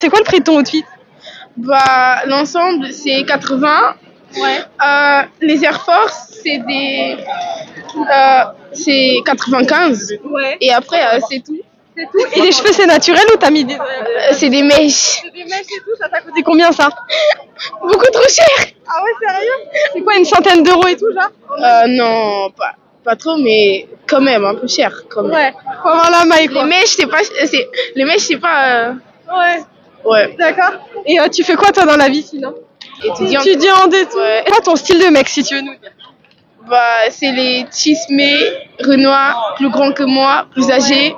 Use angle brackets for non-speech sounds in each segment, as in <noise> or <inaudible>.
C'est quoi le prix de ton outfit? Bah, l'ensemble, c'est 80. Ouais. Euh, les Air Force, c'est des. euh, c'est 95. Ouais. Et après, euh, c'est tout. Et les cheveux, c'est naturel ou t'as mis des... C'est des mèches. des mèches et tout Ça t'a coûté combien ça? <laughs> Beaucoup trop cher. Ah ouais, sérieux? C'est quoi, une <laughs> centaine d'euros et tout, genre? Euh, non, pas, pas trop, mais quand même, un peu cher. Quand même. Ouais. Faut avoir la maille, Les mèches, c'est pas. c'est- Les mèches, c'est pas. euh, Ouais. Ouais. D'accord. Et euh, tu fais quoi, toi, dans la vie, sinon? Étudiante. Étudiante et tout. Ouais. Quoi ton style de mec, si tu veux nous dire? Bah, c'est les Chismé, Renoir, plus grand que moi, plus âgé.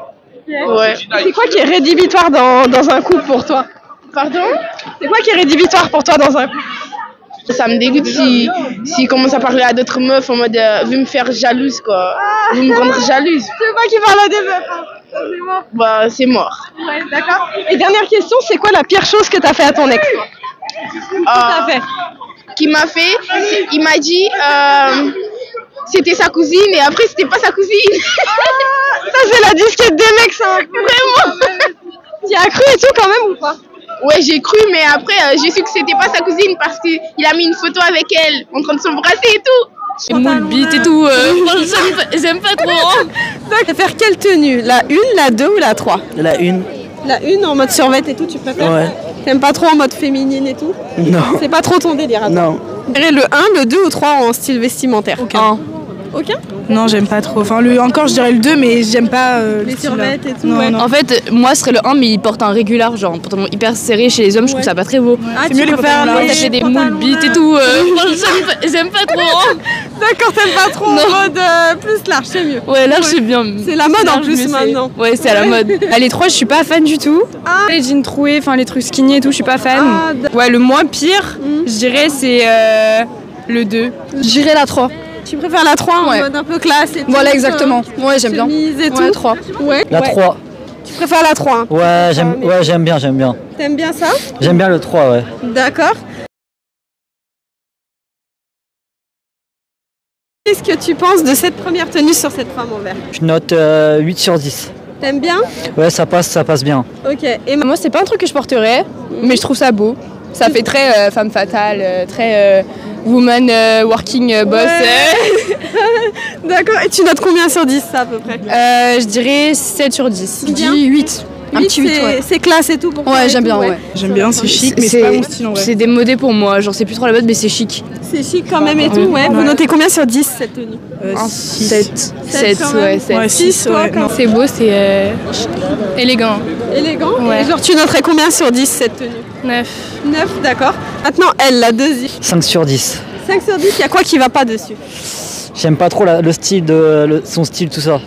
Ouais. C'est quoi qui est rédhibitoire dans, dans un couple pour toi? Pardon? C'est quoi qui est rédhibitoire pour toi dans un couple? Ça me dégoûte si, si commence à parler à d'autres meufs en mode euh, me faire jalouse quoi. Veut me rendre jalouse. C'est pas qui parle à des meufs. Hein. Ça, c'est mort. Bah, c'est mort. Ouais, d'accord. Et dernière question, c'est quoi la pire chose que t'as fait à ton ex toi? Ah, T'as fait qui m'a fait, il m'a dit euh, c'était sa cousine et après c'était pas sa cousine. Ça, c'est la disquette des mecs, ça. Vraiment. Tu as cru et tout quand même ou pas? Ouais, j'ai cru, mais après euh, j'ai su que c'était pas sa cousine parce qu'il a mis une photo avec elle en train de s'embrasser et tout. Et moule bite et tout. euh, j'aime pas- trop. hein. Tu préfères quelle tenue? La 1, la 2 ou la 3 La une La 1 en mode survêt et tout, tu préfères? Ouais. T'aimes pas trop en mode féminine et tout? Non. C'est pas trop ton délire à toi Non. Le 1, le 2 ou 3 en style vestimentaire? Un. Aucun Non, j'aime pas trop. Enfin, le, encore, je dirais le 2, mais j'aime pas euh, Les là. et tout, Non, ouais. non. En fait, moi, ce serait le 1, mais il porte un régular, genre un pantalon hyper serré chez les hommes, je trouve ça pas très beau. Ah, C'est mieux les pantalons fait des moules bites et tout. euh, <laughs> J'aime pas- J'aime pas trop. hein. D'accord, t'aimes pas trop en mode euh, plus large, c'est mieux. Ouais, là, je sais bien. C'est la mode en Large, plus c'est- maintenant. Ouais, c'est à la mode. <laughs> Ah, les trois, je suis pas fan du tout. Ah. Les jeans troués, enfin les trucs skinny et tout, je suis pas fan. Ah, d- ouais, le moins pire, je dirais, c'est le 2. J'irai la 3. Tu préfères la 3 en Ouais. mode un peu classe et tout Voilà, euh, exactement. Ouais, j'aime bien. et Ouais, tout 3. Ouais. La 3. Tu préfères la 3 hein. Ouais, j'aime ouais, j'aime bien, j'aime bien. T'aimes bien ça? J'aime bien le 3, ouais. D'accord. Qu'est-ce que tu penses de cette première tenue sur cette femme en vert? Je note euh, 8 sur 10. T'aimes bien? Ouais, ça passe, ça passe bien. Ok. Et Moi, c'est pas un truc que je porterais, mais je trouve ça beau. Ça fait très euh, femme fatale, euh, très euh, woman euh, working euh, boss. Ouais. <laughs> D'accord. Et tu notes combien sur 10 ça à peu près Euh, je dirais 7 sur 10. Je dis 8. Un Huit, petit 8, c'est- ouais. C'est classe et tout pour toi Ouais, j'aime bien, ouais. J'aime bien, c'est chic, mais c'est pas mon style en vrai. C'est démodé pour moi, genre c'est plus trop la mode, mais c'est chic. C'est chic quand même et tout, ouais. Vous notez combien sur 10 cette tenue Euh, Un six. 7. Sept 7, quand même. ouais, 7. Ouais, 6, toi, ouais. C'est beau, c'est euh, élégant. Élégant Ouais. Et genre tu noterais combien sur 10 cette tenue 9. 9, d'accord. Maintenant elle, la deuxième. 5 sur 10. 5 sur 10, il y a quoi qui va pas dessus J'aime pas trop la- le style de le- son style tout ça.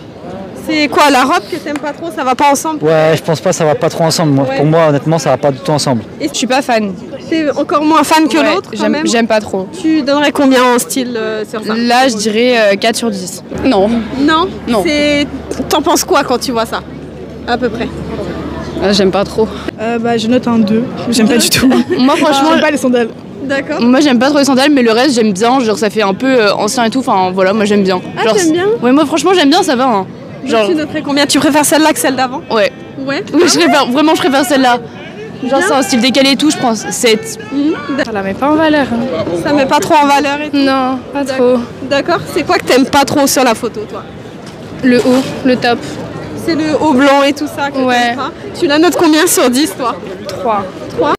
C'est quoi la robe que t'aimes pas trop Ça va pas ensemble Ouais, je pense pas ça va pas trop ensemble moi. Ouais. Pour moi honnêtement, ça va pas du tout ensemble. Je suis pas fan. T'es encore moins fan que Ouais, l'autre j'aime- pas trop. Tu donnerais combien en style euh, sur ça Là, je dirais euh, 4 sur 10. Non. Non Non. C'est... T'en penses quoi quand tu vois ça À peu près. Ah, J'aime pas trop. Euh, bah, je note un 2. J'aime pas du tout. <laughs> Moi, franchement, J'aime pas les sandales. D'accord. moi j'aime pas trop les sandales, mais le reste j'aime bien. Genre ça fait un peu euh, ancien et tout. Enfin voilà, moi j'aime bien. Ah, Genre, t'aimes bien Ouais, moi franchement j'aime bien, ça va. hein. Genre, Tu noterais combien? Tu préfères celle-là que celle d'avant? Ouais. Ouais. <laughs> Oui, je préfère, vraiment je préfère celle-là. Genre c'est un style décalé et tout, je pense 7. Ça la met pas en valeur. Ça met pas trop en valeur et tout? Non, pas trop. D'accord. C'est quoi que t'aimes pas trop sur la photo, toi? Le haut, le top. C'est le haut blanc et tout ça que Ouais. Tu la notes combien sur 10, toi? 3. 3